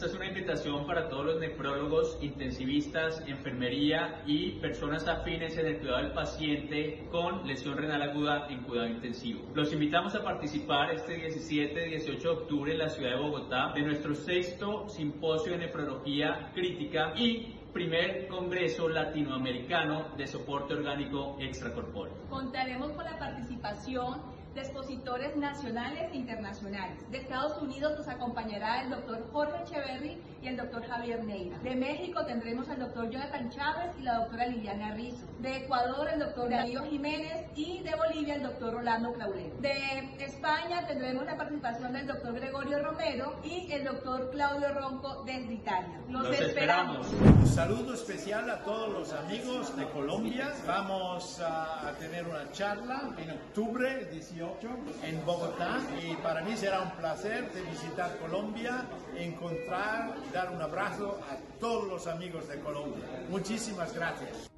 Esta es una invitación para todos los nefrólogos, intensivistas, enfermería y personas afines en el cuidado del paciente con lesión renal aguda en cuidado intensivo. Los invitamos a participar este 17 y 18 de octubre en la ciudad de Bogotá de nuestro sexto simposio de nefrología crítica y primer Congreso Latinoamericano de Soporte Orgánico Extracorpóreo. Contaremos con la participación de expositores nacionales e internacionales. De Estados Unidos nos acompañará el doctor Jorge Y el doctor Javier Neira. De México tendremos al doctor Jonathan Chávez y la doctora Liliana Rizzo. De Ecuador el doctor Darío Jiménez y de Bolivia el doctor Rolando Claulet. De España tendremos la participación del doctor Gregorio Romero y el doctor Claudio Ronco desde Italia. Los, esperamos. Un saludo especial a todos los amigos de Colombia. Vamos a tener una charla en octubre 18 en Bogotá y para mí será un placer de visitar Colombia, encontrar, dar un abrazo a todos los amigos de Colombia. Muchísimas gracias.